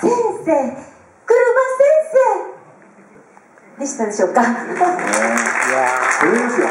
先生車先生でしたでしょうか？いやそれですよ。